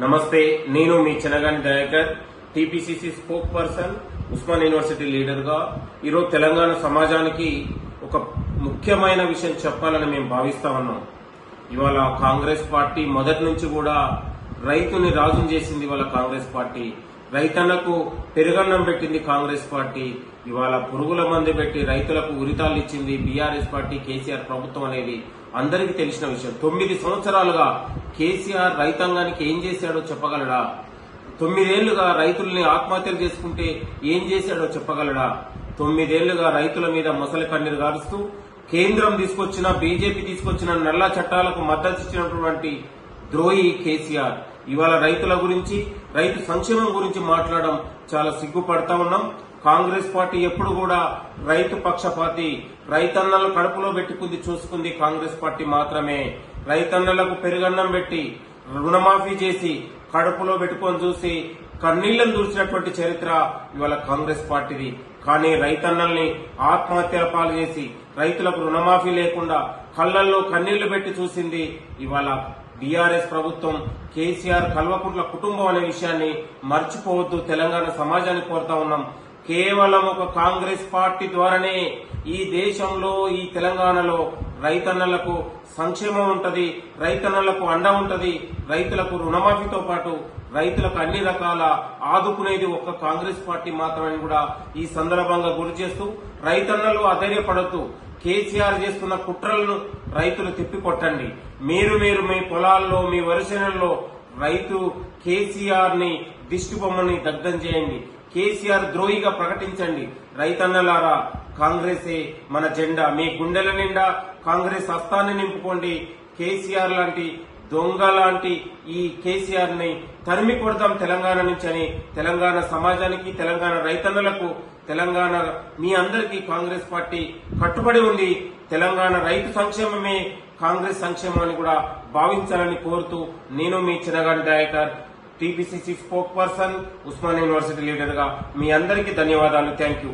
నమస్తే నేను మీ Chinnagani Dayakar TPCC spoke person Osman university లీడర్గా ఈరోజు తెలంగాణ సమాజానికి ఒక ముఖ్యమైన విషయం చెప్పాలని మేము భావిస్తా ఉన్నాం. ఇవాళ కాంగ్రెస్ పార్టీ మొదటి నుంచి కూడా రైతుని రాజుని చేసింది ఇవాళ కాంగ్రెస్ పార్టీ. రైతన్నకు పెరుగన్నం పెట్టింది కాంగ్రెస్ పార్టీ. ఇవాళ పురుగుల మంది పెట్టి రైతులకు ఉరితాలు ఇచ్చింది బీఆర్ఎస్ పార్టీ కేసీఆర్ ప్రభుత్వం అనేది అందరికీ తెలిసిన విషయం. తొమ్మిది సంవత్సరాలుగా కేసీఆర్ రైతాంగానికి ఏం చేశాడో చెప్పగలడా? తొమ్మిదేళ్ళుగా రైతుల్ని ఆత్మహత్యలు చేసుకుంటే ఏం చేశాడో చెప్పగలడా? తొమ్మిదేళ్ళుగా రైతుల మీద మొసలి కన్నీరు గారుస్తూ కేంద్రం తీసుకొచ్చిన బీజేపీ తీసుకొచ్చిన నల్ల చట్టాలకు మద్దతు ఇచ్చినటువంటి ద్రోహి కేసీఆర్. ఇవాళ రైతుల గురించి రైతు సంక్షేమం గురించి మాట్లాడడం చాలా సిగ్గుపడతా ఉన్నాం. కాంగ్రెస్ పార్టీ ఎప్పుడు కూడా రైతు పక్షపాతి రైతన్నలు కడుపులో పెట్టుకుంది చూసుకుంది కాంగ్రెస్ పార్టీ మాత్రమే. రైతన్నలకు పెరుగన్నం పెట్టి రుణమాఫీ చేసి కడుపులో పెట్టుకొని చూసి కన్నీళ్ళను దూసినటువంటి చరిత్ర ఇవాళ కాంగ్రెస్ పార్టీది. కానీ రైతన్నల్ని ఆత్మహత్యల పాలు చేసి రైతులకు రుణమాఫీ లేకుండా కళ్ళల్లో కన్నీళ్ళు పెట్టి చూసింది ఇవాళ బీఆర్ఎస్ ప్రభుత్వం కేసీఆర్ కల్వకుంట్ల కుటుంబం అనే విషయాన్ని మర్చిపోవద్దు. తెలంగాణ సమాజాన్ని కోరుతా ఉన్నాం. కేవలం ఒక కాంగ్రెస్ పార్టీ ద్వారానే ఈ దేశంలో ఈ తెలంగాణలో రైతన్నలకు సంక్షేమం ఉంటది రైతన్నలకు అండ ఉంటది రైతులకు రుణమాఫీతో పాటు రైతులకు అన్ని రకాల ఆదుకునేది ఒక్క కాంగ్రెస్ పార్టీ మాత్రమే కూడా ఈ సందర్భంగా గురి చేస్తూ రైతన్నలు అధైర్యపడద్దు. కేసీఆర్ చేస్తున్న కుట్రలను రైతులు తిప్పికొట్టండి. మీరు మీరు మీ పొలాల్లో మీ వరిసేనల్లో రైతు కేసీఆర్ని దిష్టిబొమ్మని దగ్ధం చేయండి. కేసీఆర్ ద్రోహిగా ప్రకటించండి. రైతన్నలారా కాంగ్రెసే మన జెండా. మీ గుండెల నిండా కాంగ్రెస్ హస్తాన్ని నింపుకోండి. కేసీఆర్ లాంటి దొంగ లాంటి ఈ కేసీఆర్ని తరిమి కొడదాం తెలంగాణ నుంచి అని తెలంగాణ సమాజానికి తెలంగాణ రైతన్నలకు తెలంగాణ మీ అందరికీ కాంగ్రెస్ పార్టీ కట్టుబడి ఉంది. తెలంగాణ రైతు సంక్షేమమే కాంగ్రెస్ సంక్షేమం అని కూడా భావించాలని కోరుతూ నేను మీ చిన్నగాడి director TPCC spoke person Osman university లీడర్గా మీ అందరికీ ధన్యవాదాలు. Thank you.